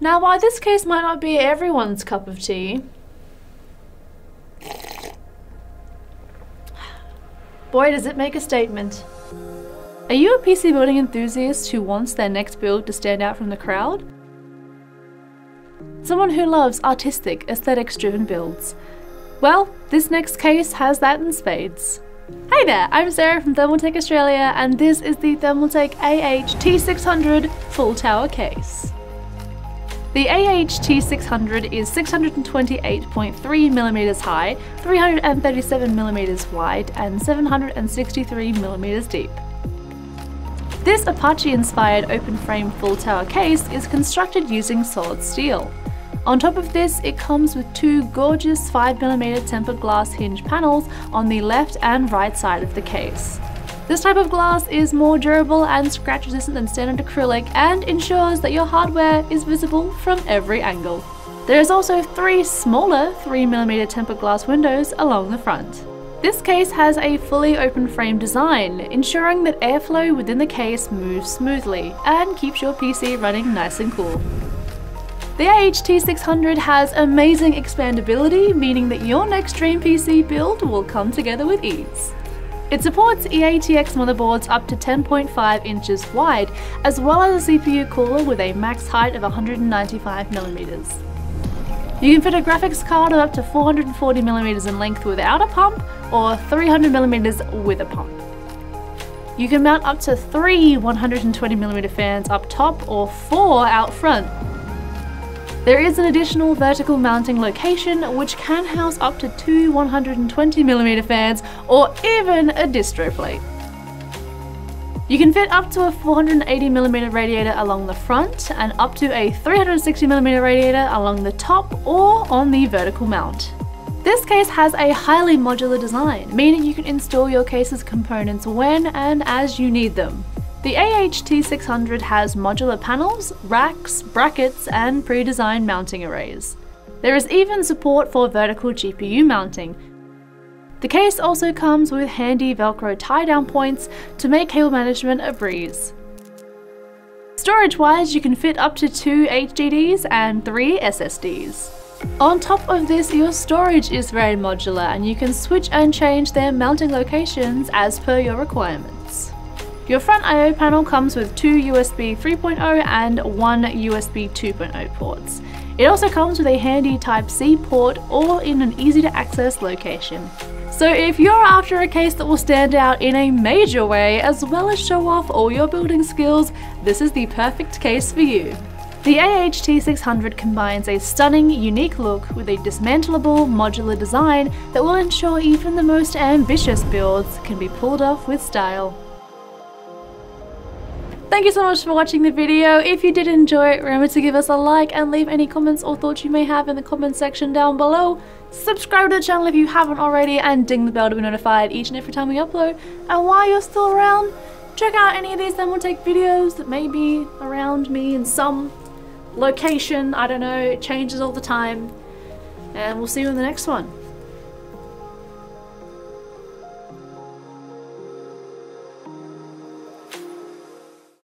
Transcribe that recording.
Now while this case might not be everyone's cup of tea, boy does it make a statement. Are you a PC building enthusiast who wants their next build to stand out from the crowd? Someone who loves artistic, aesthetics driven builds. Well, this next case has that in spades. Hey there, I'm Sarah from Thermaltake Australia and this is the Thermaltake AH T600 full tower case. The AH T600 is 628.3mm high, 337mm wide and 763mm deep. This Apache-inspired open-frame full tower case is constructed using solid steel. On top of this, it comes with two gorgeous 5mm tempered glass hinge panels on the left and right side of the case. This type of glass is more durable and scratch resistant than standard acrylic and ensures that your hardware is visible from every angle. There is also three smaller 3mm tempered glass windows along the front. This case has a fully open frame design, ensuring that airflow within the case moves smoothly and keeps your PC running nice and cool. The AHT600 has amazing expandability, meaning that your next dream PC build will come together with ease. It supports eATX motherboards up to 10.5 inches wide, as well as a CPU cooler with a max height of 195mm. You can fit a graphics card of up to 440mm in length without a pump, or 300mm with a pump. You can mount up to three 120mm fans up top or four out front. There is an additional vertical mounting location which can house up to two 120mm fans or even a distro plate. You can fit up to a 480mm radiator along the front and up to a 360mm radiator along the top or on the vertical mount. This case has a highly modular design, meaning you can install your case's components when and as you need them. The AHT600 has modular panels, racks, brackets, and pre-designed mounting arrays. There is even support for vertical GPU mounting. The case also comes with handy velcro tie-down points to make cable management a breeze. Storage-wise, you can fit up to two HDDs and three SSDs. On top of this, your storage is very modular and you can switch and change their mounting locations as per your requirements. Your front I.O. panel comes with two USB 3.0 and one USB 2.0 ports. It also comes with a handy Type-C port or in an easy to access location. So if you're after a case that will stand out in a major way as well as show off all your building skills, this is the perfect case for you. The AHT600 combines a stunning, unique look with a dismantleable, modular design that will ensure even the most ambitious builds can be pulled off with style. Thank you so much for watching the video. If you did enjoy it, remember to give us a like and leave any comments or thoughts you may have in the comment section down below. Subscribe to the channel if you haven't already and ding the bell to be notified each and every time we upload. And while you're still around, check out any of these Thermaltake videos that may be around me in some location, I don't know, it changes all the time. And we'll see you in the next one.